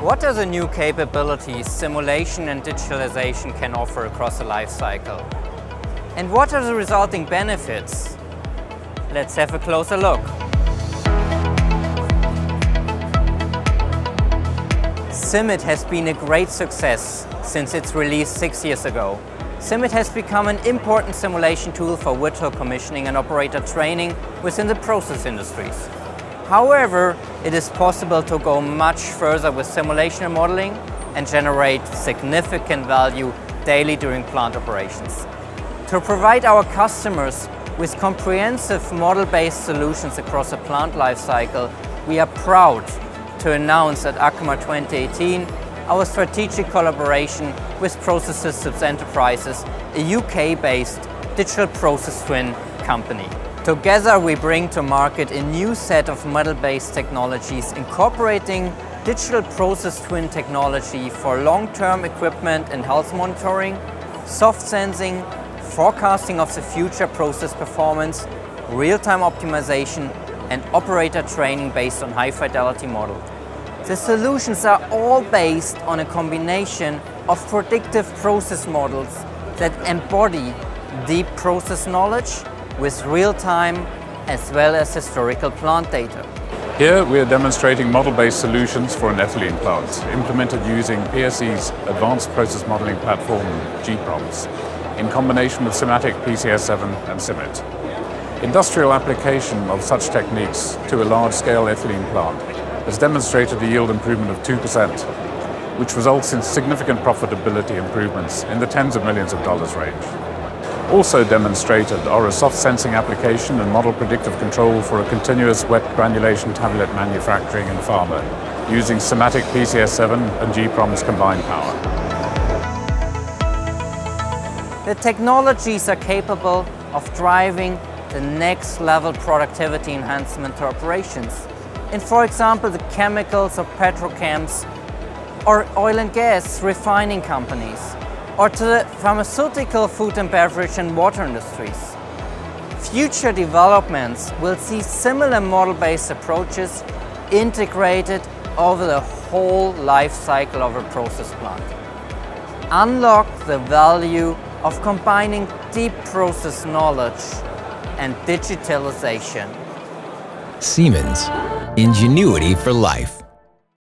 What are the new capabilities simulation and digitalization can offer across the life cycle? And what are the resulting benefits? Let's have a closer look. SIMIT has been a great success since its release six years ago. SIMIT has become an important simulation tool for virtual commissioning and operator training within the process industries. However, it is possible to go much further with simulation and modeling and generate significant value daily during plant operations. To provide our customers with comprehensive model-based solutions across the plant lifecycle, we are proud to announce at ACHEMA 2018 our strategic collaboration with Process Systems Enterprises, a UK-based digital process twin company. Together we bring to market a new set of model-based technologies incorporating digital process twin technology for long-term equipment and health monitoring, soft sensing, forecasting of the future process performance, real-time optimization and operator training based on high-fidelity model. The solutions are all based on a combination of predictive process models that embody deep process knowledge with real-time as well as historical plant data. Here we are demonstrating model-based solutions for an ethylene plant, implemented using PSE's advanced process modeling platform, gPROMS, in combination with SIMATIC PCS7 and SIMIT. Industrial application of such techniques to a large-scale ethylene plant has demonstrated a yield improvement of 2%, which results in significant profitability improvements in the tens of millions of dollars range. Also demonstrated are a soft sensing application and model predictive control for a continuous wet granulation tablet manufacturing in pharma, using SIMATIC PCS7 and gPROMS combined power. The technologies are capable of driving the next level productivity enhancement to operations. In, for example, the chemicals or petrochems or oil and gas refining companies or to the pharmaceutical, food and beverage and water industries. Future developments will see similar model-based approaches integrated over the whole life cycle of a process plant. Unlock the value of combining deep process knowledge and digitalization. Siemens, ingenuity for life.